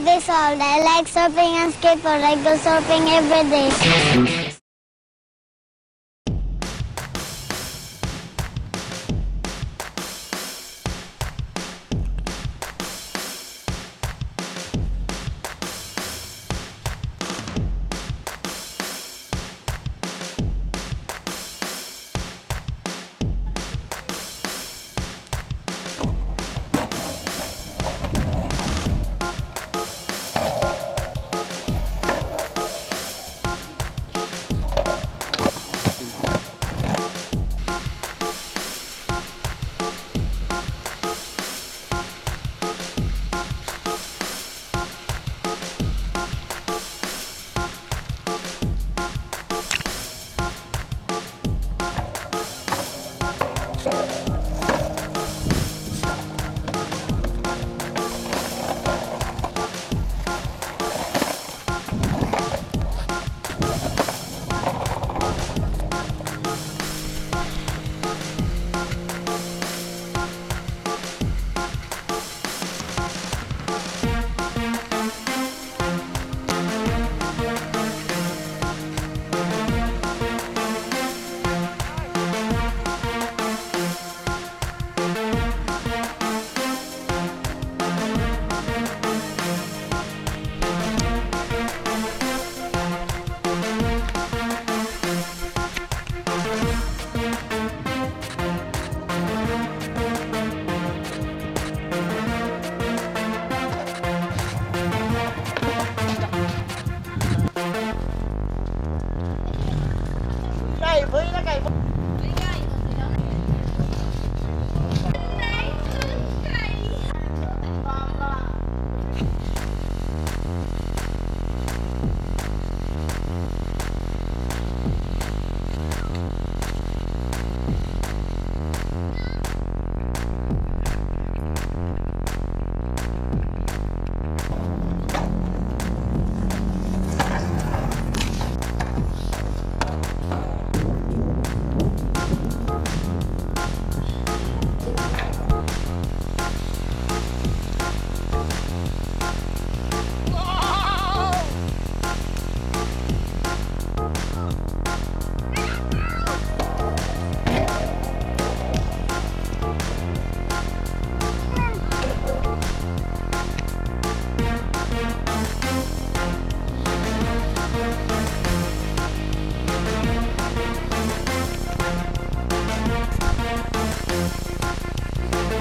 Bisold. I like surfing and skateboard. I go surfing every day.